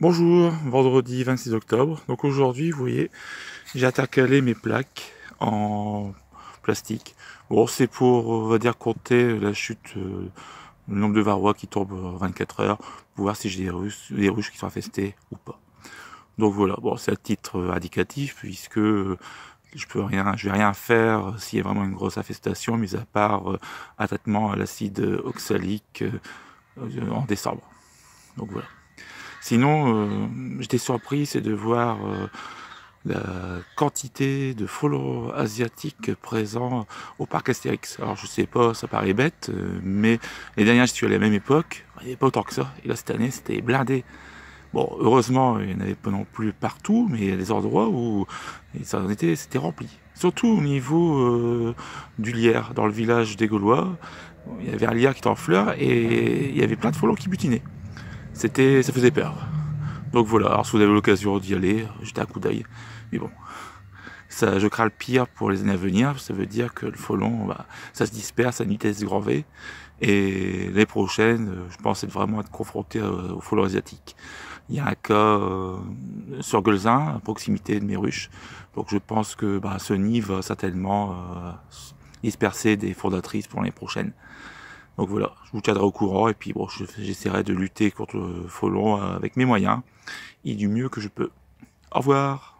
Bonjour, vendredi 26 octobre. Donc aujourd'hui, vous voyez, j'ai intercalé mes plaques en plastique. Bon, c'est pour, on va dire, compter la chute, euh, le nombre de varrois qui tombent en 24 heures, pour voir si j'ai des ruches, qui sont infestées ou pas. Donc voilà, bon, c'est à titre indicatif puisque euh, je peux rien, je vais rien faire s'il y a vraiment une grosse infestation, mis à part euh, un traitement à l'acide oxalique en décembre. Donc voilà. Sinon, euh, j'étais surpris, de voir euh, la quantité de frelons asiatiques présents au parc Astérix. Alors je sais pas, ça paraît bête, euh, mais les dernières, je suis à la même époque, il n'y avait pas autant que ça. Et là, cette année, c'était blindé. Bon, heureusement, il n'y en avait pas non plus partout, mais il y a des endroits où ça en était, c'était rempli. Surtout au niveau du lierre, dans le village des Gaulois. Il y avait un lierre qui était en fleurs et il y avait plein de frelons qui butinaient c'était, ça faisait peur. Donc voilà, alors si vous avez l'occasion d'y aller, jetez un coup d'œil. Mais bon, ça, je crains le pire pour les années à venir. Ça veut dire que le folon, bah, ça se disperse à une vitesse grand V. Et les prochaines, je pense être vraiment être confronté au folon asiatique. Il y a un cas euh, sur Gulzin, à proximité de Méruche. Donc je pense que bah, ce nid va certainement euh, disperser des fondatrices pour l'année prochaine. Donc voilà, je vous tiendrai au courant et puis bon, j'essaierai de lutter contre folon avec mes moyens et du mieux que je peux. Au revoir